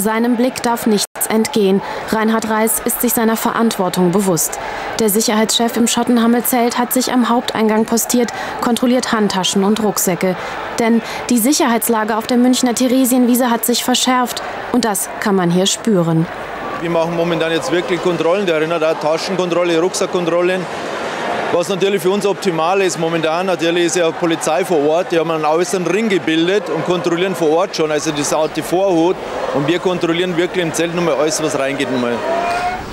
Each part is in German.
Seinem Blick darf nichts entgehen. Reinhard Reis ist sich seiner Verantwortung bewusst. Der Sicherheitschef im Schottenhammelzelt hat sich am Haupteingang postiert, kontrolliert Handtaschen und Rucksäcke. Denn die Sicherheitslage auf der Münchner Theresienwiese hat sich verschärft. Und das kann man hier spüren. Wir machen momentan jetzt wirklich Kontrollen. Der erinnert auch Taschenkontrolle, Rucksackkontrollen. Was natürlich für uns optimal ist, momentan natürlich ist ja Polizei vor Ort, die haben einen äußeren Ring gebildet und kontrollieren vor Ort schon, also die Saute Vorhut. Und wir kontrollieren wirklich im Zelt nochmal alles, was reingeht. Nochmal.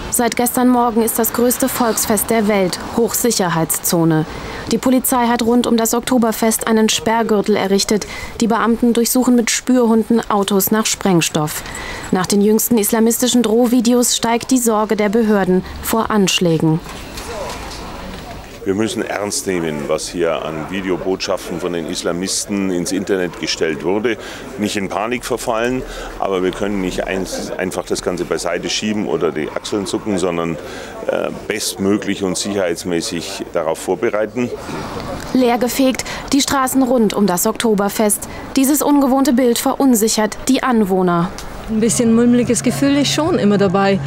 Seit gestern Morgen ist das größte Volksfest der Welt, Hochsicherheitszone. Die Polizei hat rund um das Oktoberfest einen Sperrgürtel errichtet. Die Beamten durchsuchen mit Spürhunden Autos nach Sprengstoff. Nach den jüngsten islamistischen Drohvideos steigt die Sorge der Behörden vor Anschlägen. Wir müssen ernst nehmen, was hier an Videobotschaften von den Islamisten ins Internet gestellt wurde. Nicht in Panik verfallen, aber wir können nicht einfach das Ganze beiseite schieben oder die Achseln zucken, sondern äh, bestmöglich und sicherheitsmäßig darauf vorbereiten. Leergefegt die Straßen rund um das Oktoberfest. Dieses ungewohnte Bild verunsichert die Anwohner. Ein bisschen mulmiges Gefühl ist schon immer dabei.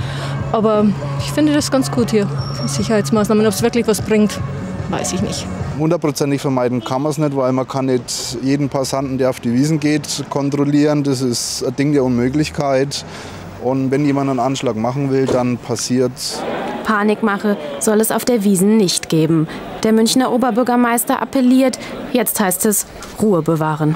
Aber ich finde das ganz gut hier, die Sicherheitsmaßnahmen. Ob es wirklich was bringt, weiß ich nicht. Hundertprozentig vermeiden kann man es nicht, weil man kann nicht jeden Passanten, der auf die Wiesen geht, kontrollieren. Das ist ein Ding der Unmöglichkeit. Und wenn jemand einen Anschlag machen will, dann passiert Panikmache soll es auf der Wiesen nicht geben. Der Münchner Oberbürgermeister appelliert, jetzt heißt es Ruhe bewahren.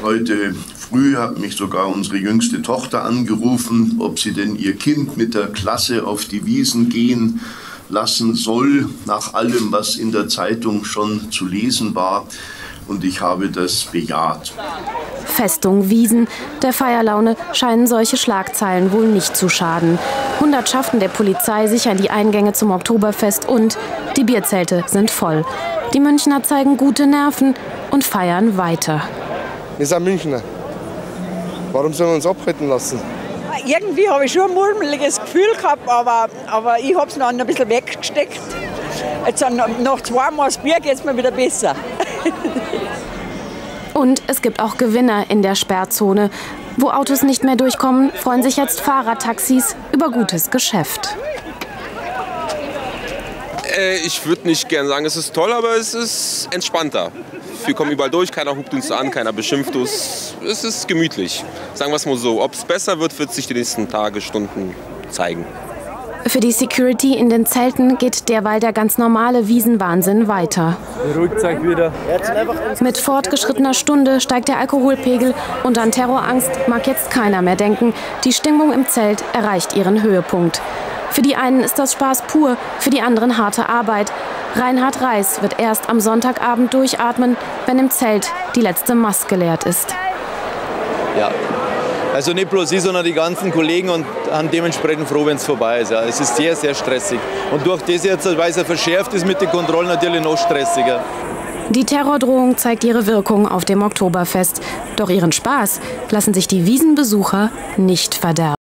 Heute früh hat mich sogar unsere jüngste Tochter angerufen, ob sie denn ihr Kind mit der Klasse auf die Wiesen gehen lassen soll, nach allem, was in der Zeitung schon zu lesen war. Und ich habe das bejaht. Festung Wiesen. Der Feierlaune scheinen solche Schlagzeilen wohl nicht zu schaden. Hundertschaften der Polizei sichern die Eingänge zum Oktoberfest und die Bierzelte sind voll. Die Münchner zeigen gute Nerven und feiern weiter. Wir sind Münchner. Warum sollen wir uns abhalten lassen? Irgendwie habe ich schon ein murmeliges Gefühl gehabt, aber, aber ich habe es noch ein bisschen weggesteckt. Jetzt nach zweimal das Bier geht es mir wieder besser. Und es gibt auch Gewinner in der Sperrzone. Wo Autos nicht mehr durchkommen, freuen sich jetzt Fahrradtaxis über gutes Geschäft. Äh, ich würde nicht gerne sagen, es ist toll, aber es ist entspannter. Wir kommen überall durch, keiner hupt uns an, keiner beschimpft uns. Es ist gemütlich. Sagen wir es mal so. Ob es besser wird, wird sich die nächsten Tage, Stunden zeigen. Für die Security in den Zelten geht derweil der ganz normale Wiesenwahnsinn weiter. Beruhigt euch wieder. Mit fortgeschrittener Stunde steigt der Alkoholpegel und an Terrorangst mag jetzt keiner mehr denken. Die Stimmung im Zelt erreicht ihren Höhepunkt. Für die einen ist das Spaß pur, für die anderen harte Arbeit. Reinhard Reis wird erst am Sonntagabend durchatmen, wenn im Zelt die letzte Maske geleert ist. Ja, also nicht bloß ich, sondern die ganzen Kollegen und sind dementsprechend froh, wenn es vorbei ist. Ja. Es ist sehr, sehr stressig. Und durch das jetzt, weil es ja verschärft ist mit den Kontrollen, natürlich noch stressiger. Die Terrordrohung zeigt ihre Wirkung auf dem Oktoberfest. Doch ihren Spaß lassen sich die Wiesenbesucher nicht verderben.